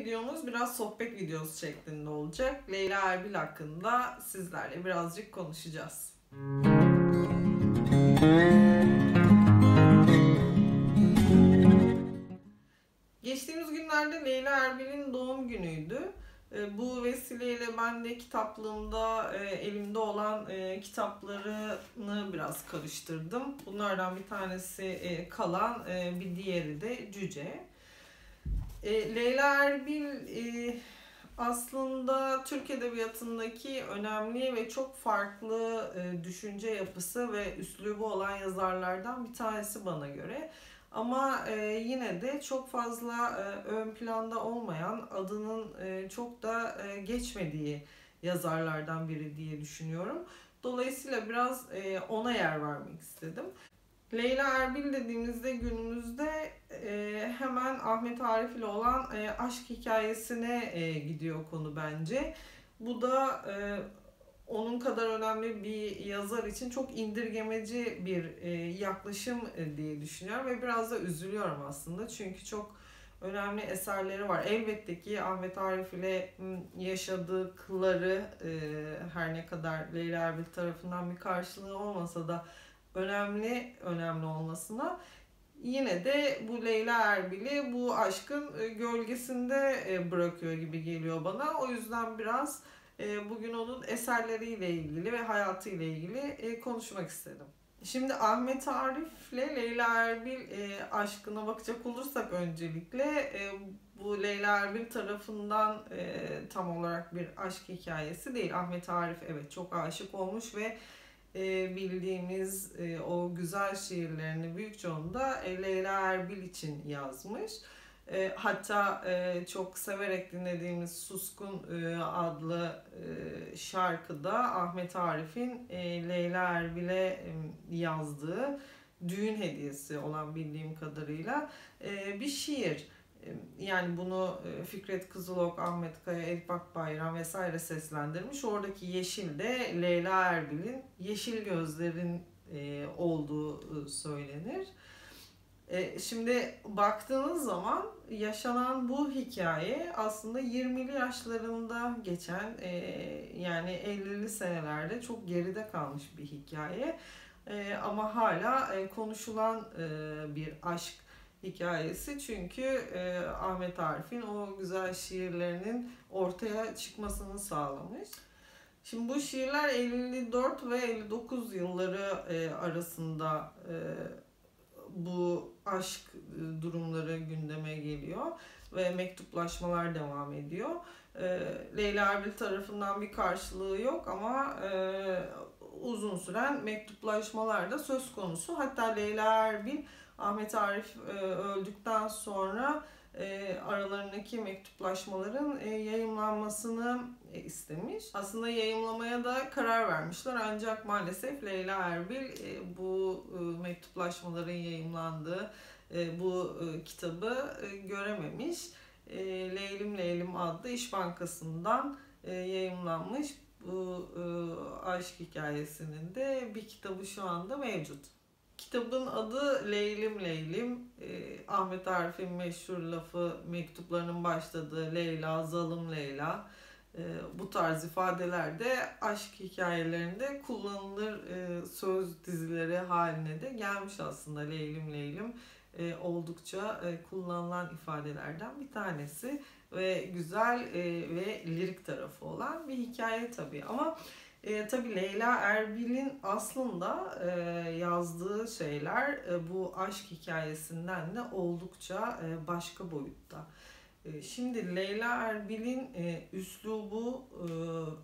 videomuz biraz sohbet videosu şeklinde olacak. Leyla Erbil hakkında sizlerle birazcık konuşacağız. Geçtiğimiz günlerde Leyla Erbil'in doğum günüydü. E, bu vesileyle ben de kitaplığımda e, elimde olan e, kitaplarını biraz karıştırdım. Bunlardan bir tanesi Kalan, bir diğeri de Cüce. Leyla Erbil aslında Türk Edebiyatı'ndaki önemli ve çok farklı düşünce yapısı ve üslubu olan yazarlardan bir tanesi bana göre. Ama e, yine de çok fazla e, ön planda olmayan, adının e, çok da e, geçmediği yazarlardan biri diye düşünüyorum. Dolayısıyla biraz e, ona yer vermek istedim. Leyla Erbil dediğimizde günümüzde e, hemen Ahmet Arif ile olan e, aşk hikayesine e, gidiyor konu bence. Bu da e, onun kadar önemli bir yazar için çok indirgemeci bir e, yaklaşım e, diye düşünüyorum ve biraz da üzülüyorum aslında çünkü çok önemli eserleri var. Elbette ki Ahmet Arif ile yaşadıkları e, her ne kadar Leyla Erbil tarafından bir karşılığı olmasa da önemli önemli olmasına yine de bu Leyla Erbil'i bu aşkın gölgesinde bırakıyor gibi geliyor bana. O yüzden biraz e, bugün onun eserleriyle ilgili ve hayatıyla ilgili e, konuşmak istedim. Şimdi Ahmet Arif ile Leyla Erbil e, aşkına bakacak olursak öncelikle bu Leyla Erbil tarafından tam olarak bir aşk hikayesi değil. Ahmet Arif evet çok aşık olmuş ve bildiğimiz o güzel şiirlerini büyük çoğunda Leyla Erbil için yazmış. E, hatta e, çok severek dinlediğimiz Suskun e, adlı e, şarkıda Ahmet Arif'in e, Leyla Erbil'e e, yazdığı düğün hediyesi olan bildiğim kadarıyla e, bir şiir. Yani bunu e, Fikret Kızılok, Ahmet Kaya, Elif Akbayram vesaire seslendirmiş. Oradaki yeşil de Leyla Erbil'in yeşil gözlerin e, olduğu söylenir. E, şimdi baktığınız zaman yaşanan bu hikaye aslında 20'li yaşlarında geçen yani 50'li senelerde çok geride kalmış bir hikaye. Ama hala konuşulan bir aşk hikayesi çünkü e, Ahmet Arif'in o güzel şiirlerinin ortaya çıkmasını sağlamış. Şimdi bu şiirler 54 ve 59 yılları e, arasında e, bu aşk e, durumları gündeme geliyor ve mektuplaşmalar devam ediyor. E, Leyla Erbil tarafından bir karşılığı yok ama e, uzun süren mektuplaşmalar da söz konusu. Hatta Leyla Erbil Ahmet Arif öldükten sonra e, aralarındaki mektuplaşmaların e, yayımlanmasını e, istemiş. Aslında yayımlamaya da karar vermişler ancak maalesef Leyla Erbil e, bu e, mektuplaşmaların yayımlandığı e, bu e, kitabı e, görememiş. E, Leylim Leylim adlı İş Bankası'ndan e, yayımlanmış bu e, aşk hikayesinin de bir kitabı şu anda mevcut. Kitabın adı Leylim Leylim. E, Ahmet Arif'in meşhur lafı mektuplarının başladığı Leyla, Zalım Leyla. E, bu tarz ifadeler de aşk hikayelerinde kullanılır e, söz dizileri haline de gelmiş aslında Leylim Leylim. E, oldukça e, kullanılan ifadelerden bir tanesi ve güzel e, ve lirik tarafı olan bir hikaye tabii ama e, tabii Leyla Erbil'in aslında e, yazdığı şeyler e, bu aşk hikayesinden de oldukça e, başka boyutta. E, şimdi Leyla Erbil'in e, üslubu, e,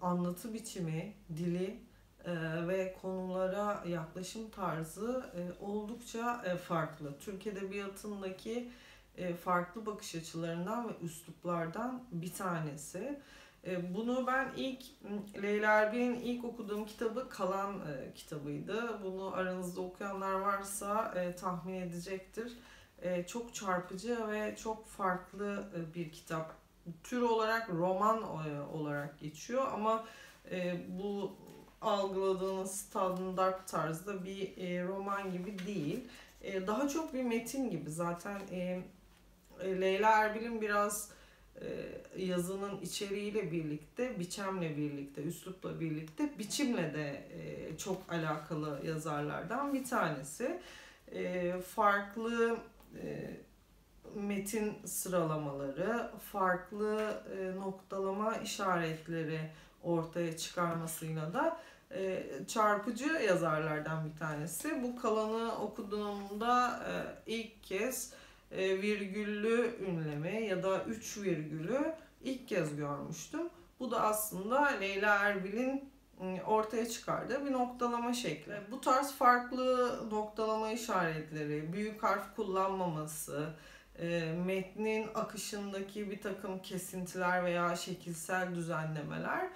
anlatı biçimi, dili e, ve konulara yaklaşım tarzı e, oldukça e, farklı. Türk Edebiyatı'ndaki e, farklı bakış açılarından ve üsluplardan bir tanesi. E, bunu ben ilk Leyla Erbil'in ilk okuduğum kitabı Kalan e, kitabıydı. Bunu aranızda okuyanlar varsa e, tahmin edecektir. E, çok çarpıcı ve çok farklı e, bir kitap. Tür olarak roman e, olarak geçiyor ama e, bu algıladığınız standart tarzda bir e, roman gibi değil. E, daha çok bir metin gibi. Zaten e, e Leyla Erbil'in biraz yazının içeriğiyle birlikte, biçemle birlikte, üslupla birlikte, biçimle de e, çok alakalı yazarlardan bir tanesi. E, farklı e, metin sıralamaları, farklı e, noktalama işaretleri ortaya çıkarmasıyla da e, çarpıcı yazarlardan bir tanesi. Bu kalanı okuduğumda e, ilk kez e, virgüllü ünleme ya da üç virgülü ilk kez görmüştüm. Bu da aslında Leyla Erbil'in ıı, ortaya çıkardığı bir noktalama şekli. Bu tarz farklı noktalama işaretleri, büyük harf kullanmaması, e, metnin akışındaki bir takım kesintiler veya şekilsel düzenlemeler e,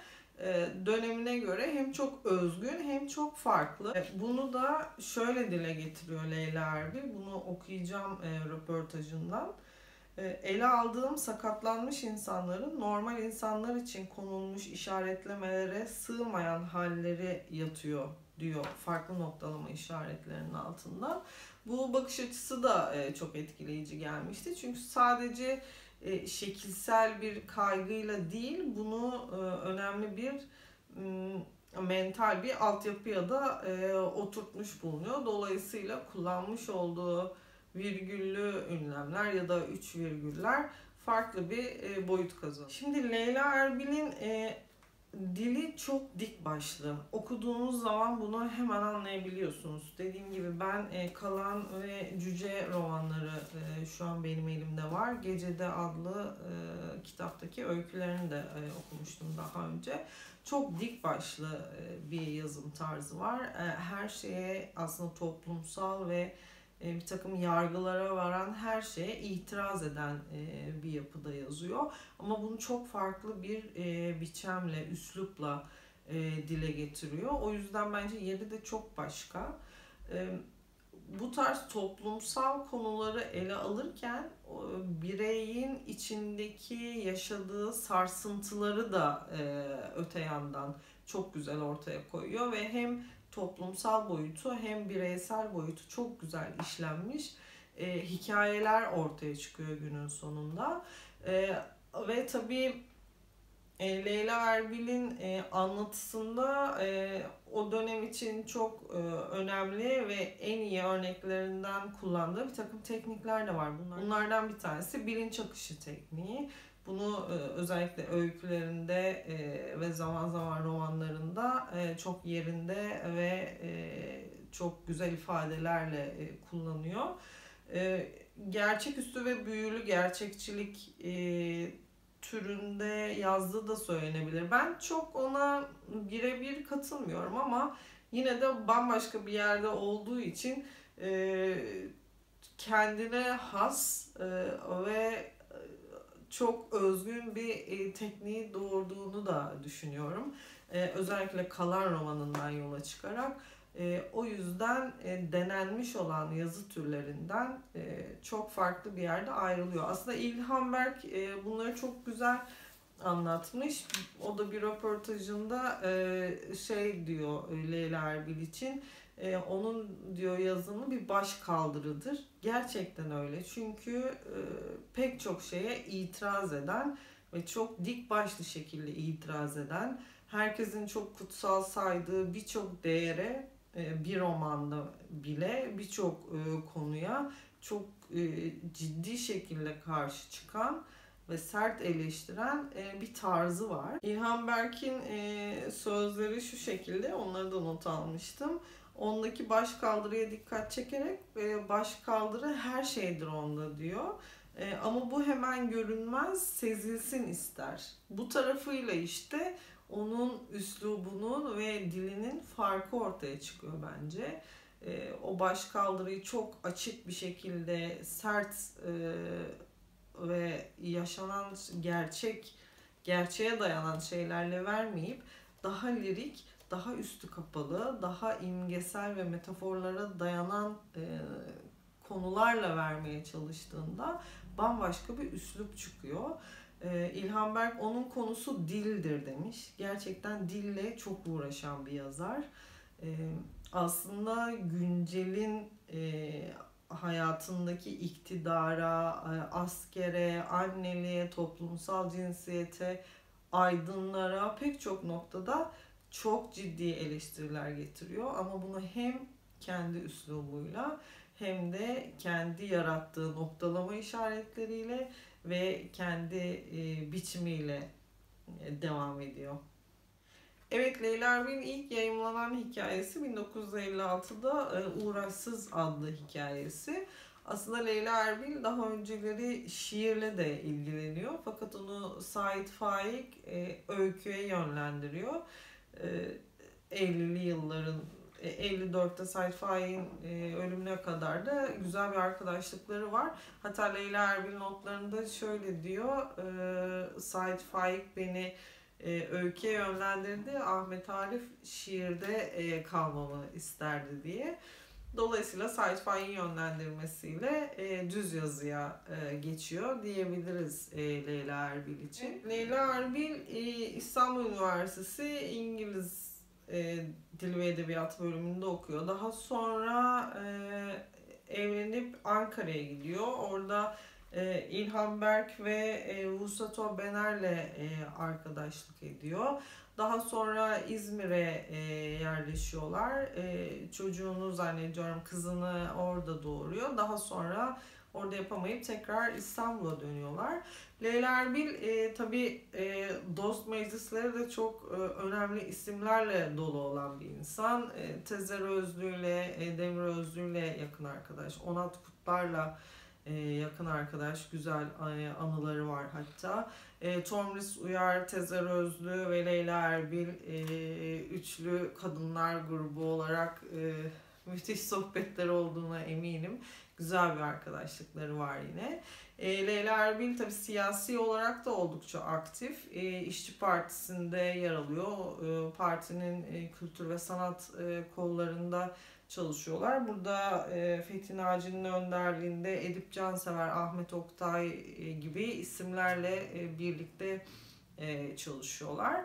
dönemine göre hem çok özgün hem çok farklı. E, bunu da şöyle dile getiriyor Leyla Erbil. Bunu okuyacağım e, röportajından. Ele aldığım sakatlanmış insanların normal insanlar için konulmuş işaretlemelere sığmayan halleri yatıyor diyor farklı noktalama işaretlerinin altında. Bu bakış açısı da çok etkileyici gelmişti. Çünkü sadece e, şekilsel bir kaygıyla değil bunu e, önemli bir mental bir altyapıya da e, oturtmuş bulunuyor. Dolayısıyla kullanmış olduğu virgüllü ünlemler ya da üç virgüller farklı bir boyut kazanıyor. Şimdi Leyla Erbil'in dili çok dik başlı. Okuduğunuz zaman bunu hemen anlayabiliyorsunuz. Dediğim gibi ben Kalan ve Cüce romanları şu an benim elimde var. Gecede adlı e, kitaptaki öykülerini de e, okumuştum daha önce. Çok dik başlı e, bir yazım tarzı var. E, her şeye aslında toplumsal ve e, bir takım yargılara varan her şeye itiraz eden e, bir yapıda yazıyor. Ama bunu çok farklı bir e, biçemle, üslupla dile getiriyor. O yüzden bence yeri de çok başka. Bu tarz toplumsal konuları ele alırken bireyin içindeki yaşadığı sarsıntıları da öte yandan çok güzel ortaya koyuyor ve hem toplumsal boyutu hem bireysel boyutu çok güzel işlenmiş e, hikayeler ortaya çıkıyor günün sonunda. E, ve tabii e, Leyla Erbil'in e, anlatısında e, o dönem için çok e, önemli ve en iyi örneklerinden kullandığı bir takım teknikler de var. Bunlar. Bunlardan bir tanesi bilinç akışı tekniği. Bunu e, özellikle öykülerinde e, ve zaman zaman romanlarında e, çok yerinde ve çok güzel ifadelerle kullanıyor. Gerçeküstü ve büyülü gerçekçilik türünde yazdığı da söylenebilir. Ben çok ona birebir katılmıyorum ama yine de bambaşka bir yerde olduğu için kendine has ve çok özgün bir e, tekniği doğurduğunu da düşünüyorum. E, özellikle Kalan romanından yola çıkarak. E, o yüzden e, denenmiş olan yazı türlerinden e, çok farklı bir yerde ayrılıyor. Aslında İlhan Berk e, bunları çok güzel anlatmış. O da bir röportajında e, şey diyor Leyla Erbil için e, onun diyor yazımı bir baş kaldırıdır. Gerçekten öyle. Çünkü e, pek çok şeye itiraz eden ve çok dik başlı şekilde itiraz eden, herkesin çok kutsal saydığı birçok değere e, bir romanda bile birçok e, konuya çok e, ciddi şekilde karşı çıkan ve sert eleştiren e, bir tarzı var. İlhan Berk'in e, sözleri şu şekilde, onları da not almıştım. Ondaki baş kaldırıya dikkat çekerek e, baş kaldırı her şeydir onda diyor. E, ama bu hemen görünmez, sezilsin ister. Bu tarafıyla işte onun üslubunun ve dilinin farkı ortaya çıkıyor bence. E, o baş kaldırıyı çok açık bir şekilde sert ve yaşanan gerçek, gerçeğe dayanan şeylerle vermeyip daha lirik, daha üstü kapalı, daha imgesel ve metaforlara dayanan e, konularla vermeye çalıştığında bambaşka bir üslup çıkıyor. E, İlhan Berk onun konusu dildir demiş. Gerçekten dille çok uğraşan bir yazar. E, aslında güncelin e, hayatındaki iktidara, e, askere, anneliğe, toplumsal cinsiyete, aydınlara pek çok noktada çok ciddi eleştiriler getiriyor. Ama bunu hem kendi üslubuyla hem de kendi yarattığı noktalama işaretleriyle ve kendi e, biçimiyle e, devam ediyor. Evet Leyla Erbil'in ilk yayımlanan hikayesi 1956'da e, Uğraşsız adlı hikayesi. Aslında Leyla Erbil daha önceleri şiirle de ilgileniyor. Fakat onu Sait Faik e, öyküye yönlendiriyor. E, 50'li yılların 54'te Sait Faik'in ölümüne kadar da güzel bir arkadaşlıkları var. Hatta Leyla Erbil notlarında şöyle diyor. E, Sait Faik beni e, öyküye yönlendirdi. Ahmet Arif şiirde e, kalmamı isterdi diye. Dolayısıyla Sait Faik'in yönlendirmesiyle e, düz yazıya e, geçiyor diyebiliriz e, Leyla Erbil için. Evet. Leyla Erbil e, İstanbul Üniversitesi İngiliz e, Dil ve Edebiyat bölümünde okuyor. Daha sonra e, evlenip Ankara'ya gidiyor. Orada e, İlhan Berk ve e, Vusato Bener'le e, arkadaşlık ediyor. Daha sonra İzmir'e e, yerleşiyorlar. E, çocuğunu zannediyorum kızını orada doğuruyor. Daha sonra orada yapamayıp tekrar İstanbul'a dönüyorlar. Leyla Erbil e, tabi e, dost meclisleri de çok e, önemli isimlerle dolu olan bir insan. E, Tezer Özlü ile e, Demir Özlü ile yakın arkadaş. Onat Kutlar'la e, yakın arkadaş. Güzel e, anıları var hatta. E, Tomris Uyar, Tezer Özlü ve Leyla Erbil e, üçlü kadınlar grubu olarak e, müthiş sohbetler olduğuna eminim. Güzel bir arkadaşlıkları var yine. E, Leyla Erbil tabi siyasi olarak da oldukça aktif. E, İşçi Partisi'nde yer alıyor. E, partinin e, kültür ve sanat e, kollarında çalışıyorlar. Burada e, Fethi Naci'nin önderliğinde Edip Cansever, Ahmet Oktay e, gibi isimlerle e, birlikte e, çalışıyorlar.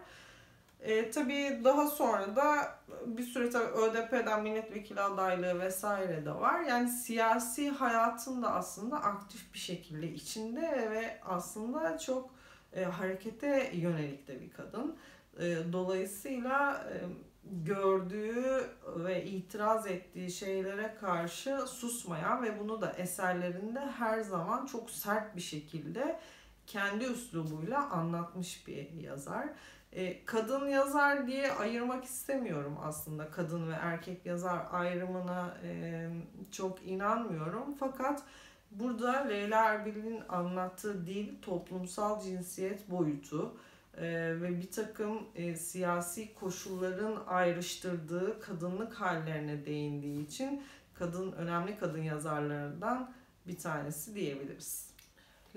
E, tabii daha sonra da bir süre tabii ÖDP'den milletvekili adaylığı vesaire de var. Yani siyasi hayatın da aslında aktif bir şekilde içinde ve aslında çok e, harekete yönelik de bir kadın. E, dolayısıyla e, gördüğü ve itiraz ettiği şeylere karşı susmayan ve bunu da eserlerinde her zaman çok sert bir şekilde kendi üslubuyla anlatmış bir yazar. E, kadın yazar diye ayırmak istemiyorum aslında kadın ve erkek yazar ayrımına çok inanmıyorum fakat burada Leyla Erbil'in anlattığı dil toplumsal cinsiyet boyutu ve bir takım siyasi koşulların ayrıştırdığı kadınlık hallerine değindiği için kadın önemli kadın yazarlarından bir tanesi diyebiliriz.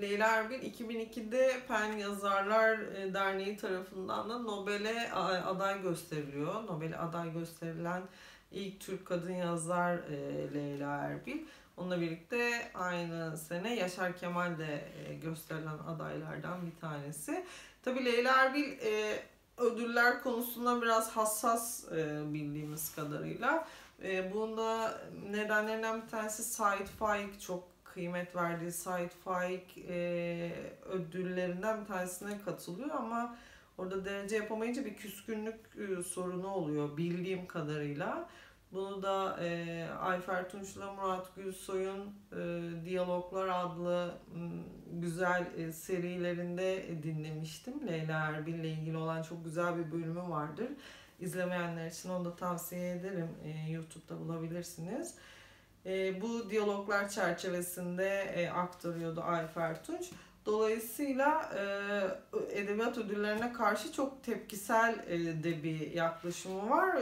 Leyla Erbil 2002'de Pen Yazarlar e, Derneği tarafından da Nobel'e aday gösteriliyor. Nobel'e aday gösterilen ilk Türk kadın yazar e, Leyla Erbil. Onunla birlikte aynı sene Yaşar Kemal de e, gösterilen adaylardan bir tanesi. Tabii Leyla Erbil ödüller konusunda biraz hassas bildiğimiz kadarıyla. Bunda nedenlerinden bir tanesi Said Faik çok kıymet verdiği Said Faik e, ödüllerinden bir tanesine katılıyor ama orada derece yapamayınca bir küskünlük e, sorunu oluyor bildiğim kadarıyla. Bunu da e, Ayfer Tunç'la Murat Gülsoy'un e, Diyaloglar adlı güzel e, serilerinde dinlemiştim. Leyla Erbil ile ilgili olan çok güzel bir bölümü vardır. İzlemeyenler için onu da tavsiye ederim. E, YouTube'da bulabilirsiniz. E, bu diyaloglar çerçevesinde e, aktarıyordu Ayfer Tunç. Dolayısıyla e, edebiyat ödüllerine karşı çok tepkisel de bir yaklaşımı var.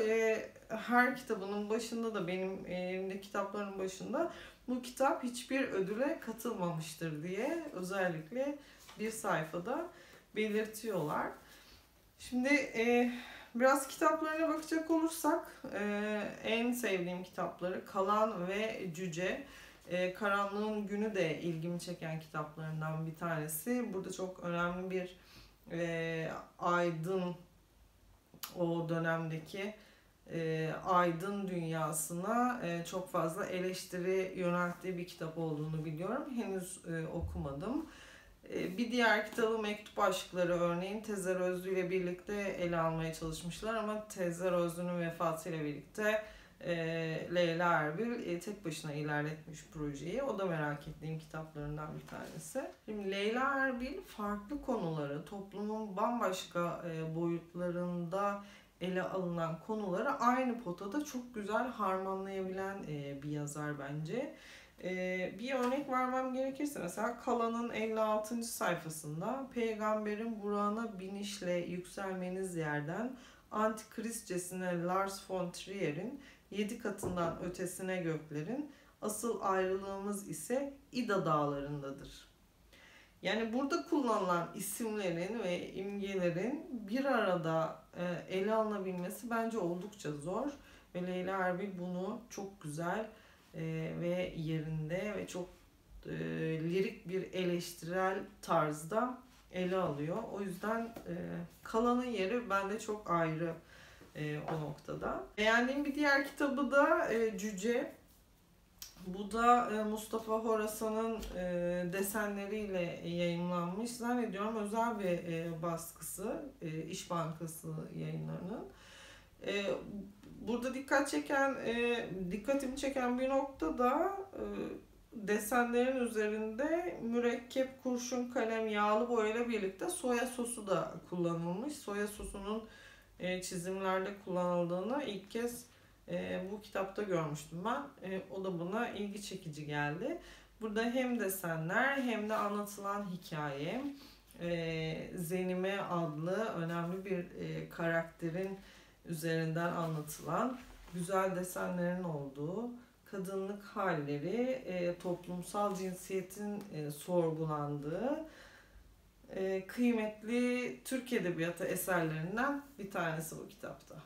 Her kitabının başında da benim elimde kitapların başında bu kitap hiçbir ödüle katılmamıştır diye özellikle bir sayfada belirtiyorlar. Şimdi e, Biraz kitaplarına bakacak olursak e, en sevdiğim kitapları Kalan ve Cüce. E, Karanlığın Günü de ilgimi çeken kitaplarından bir tanesi. Burada çok önemli bir e, aydın o dönemdeki e, aydın dünyasına e, çok fazla eleştiri yönelttiği bir kitap olduğunu biliyorum. Henüz e, okumadım. E, bir diğer kitabı Mektup Aşkları örneğin Tezer Özlü ile birlikte ele almaya çalışmışlar ama Tezer Özlü'nün vefatıyla birlikte e, Leyla Erbil e, tek başına ilerletmiş projeyi. O da merak ettiğim kitaplarından bir tanesi. Şimdi Leyla Erbil farklı konuları, toplumun bambaşka e, boyutlarında ele alınan konuları aynı potada çok güzel harmanlayabilen e, bir yazar bence. E, bir örnek vermem gerekirse mesela Kala'nın 56. sayfasında Peygamberin Burak'ına binişle yükselmeniz yerden antikristçesine Lars von Trier'in yedi katından ötesine göklerin asıl ayrılığımız ise İda dağlarındadır. Yani burada kullanılan isimlerin ve imgelerin bir arada e, ele alınabilmesi bence oldukça zor. Ve Leyla Erbil bunu çok güzel e, ve yerinde ve çok e, lirik bir eleştirel tarzda ele alıyor. O yüzden kalanın yeri bende çok ayrı o noktada. Beğendiğim bir diğer kitabı da Cüce. Bu da e, Mustafa Horasan'ın e, desenleriyle yayınlanmış. Zannediyorum özel bir e, baskısı. İş Bankası yayınlarının. Burada dikkat çeken, dikkatimi çeken bir nokta da desenlerin üzerinde mürekkep, kurşun kalem, yağlı boyayla birlikte soya sosu da kullanılmış. Soya sosunun çizimlerde kullanıldığını ilk kez e, bu kitapta görmüştüm ben. E, o da buna ilgi çekici geldi. Burada hem desenler hem de anlatılan hikaye. E, Zenime adlı önemli bir e, karakterin üzerinden anlatılan güzel desenlerin olduğu kadınlık halleri, e, toplumsal cinsiyetin e, sorgulandığı e, kıymetli Türk Edebiyatı eserlerinden bir tanesi bu kitapta.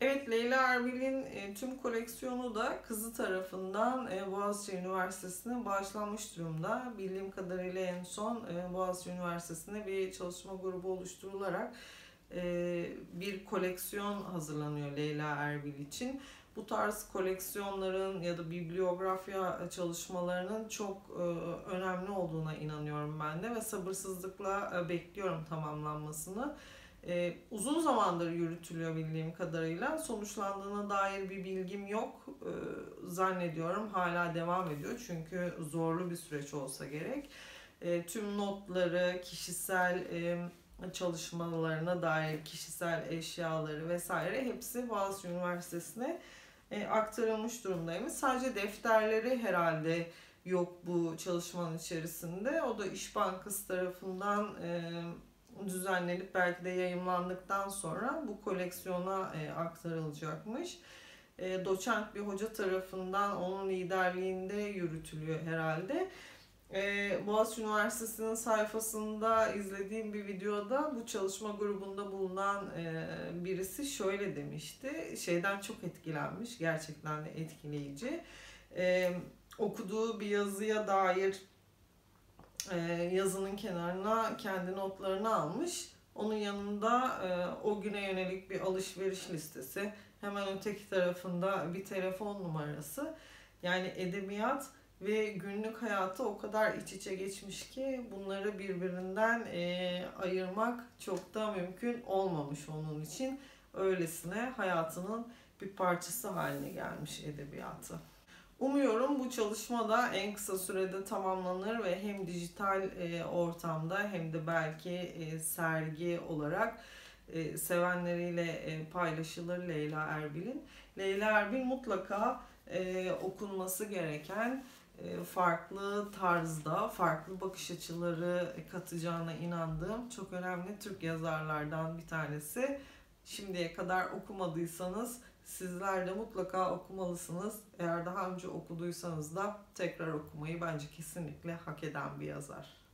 Evet Leyla Erbil'in e, tüm koleksiyonu da kızı tarafından e, Boğaziçi Üniversitesi'ne bağışlanmış durumda. Bildiğim kadarıyla en son e, Boğaziçi Üniversitesi'nde bir çalışma grubu oluşturularak bir koleksiyon hazırlanıyor Leyla Erbil için. Bu tarz koleksiyonların ya da bibliografya çalışmalarının çok e, önemli olduğuna inanıyorum ben de ve sabırsızlıkla e, bekliyorum tamamlanmasını e, uzun zamandır yürütülüyor bildiğim kadarıyla. Sonuçlandığına dair bir bilgim yok. E, zannediyorum hala devam ediyor. Çünkü zorlu bir süreç olsa gerek. E, tüm notları, kişisel e, çalışmalarına dair kişisel eşyaları vesaire hepsi Boğaziçi Üniversitesi'ne e, aktarılmış durumdaymış. Sadece defterleri herhalde yok bu çalışmanın içerisinde. O da İş Bankası tarafından e, düzenlenip belki de yayımlandıktan sonra bu koleksiyona e, aktarılacakmış. Doçent bir hoca tarafından onun liderliğinde yürütülüyor herhalde. E, Boğaziçi Üniversitesi'nin sayfasında izlediğim bir videoda bu çalışma grubunda bulunan e, birisi şöyle demişti. Şeyden çok etkilenmiş, gerçekten de etkileyici. E, okuduğu bir yazıya dair e, yazının kenarına kendi notlarını almış. Onun yanında o güne yönelik bir alışveriş listesi. Hemen öteki tarafında bir telefon numarası. Yani edebiyat ve günlük hayatı o kadar iç içe geçmiş ki bunları birbirinden e, ayırmak çok da mümkün olmamış onun için. Öylesine hayatının bir parçası haline gelmiş edebiyatı. Umuyorum bu çalışma da en kısa sürede tamamlanır ve hem dijital e, ortamda hem de belki e, sergi olarak e, sevenleriyle paylaşılır Leyla Erbil'in. Leyla Erbil mutlaka okunması gereken farklı tarzda, farklı bakış açıları katacağına inandığım çok önemli Türk yazarlardan bir tanesi. Şimdiye kadar okumadıysanız Sizler de mutlaka okumalısınız. Eğer daha önce okuduysanız da tekrar okumayı bence kesinlikle hak eden bir yazar.